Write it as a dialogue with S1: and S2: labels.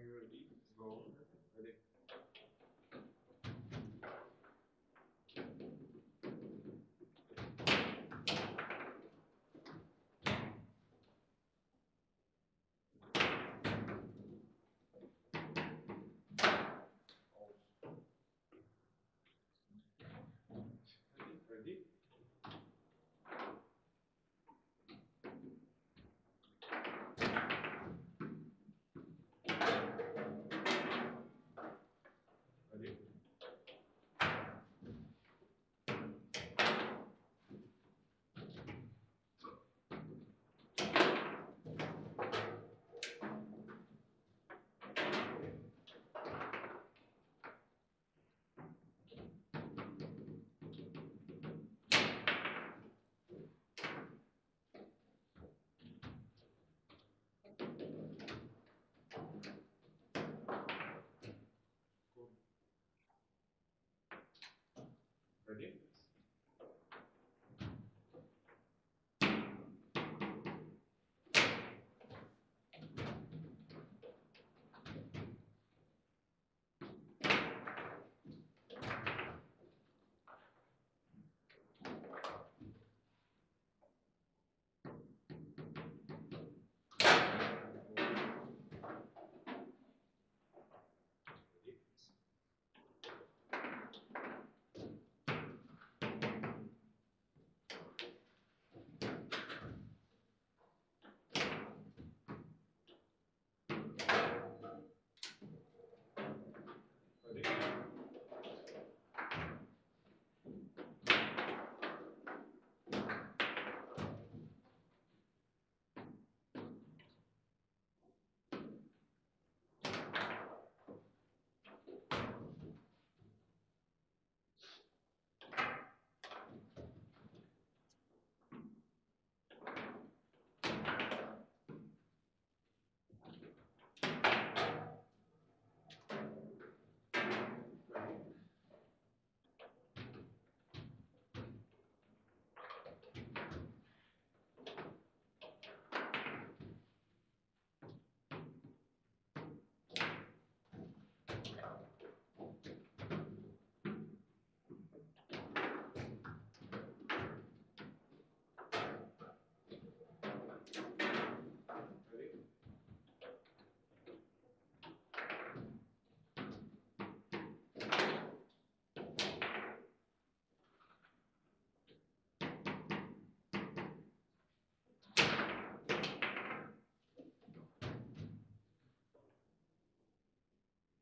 S1: You ready? Go. Ready?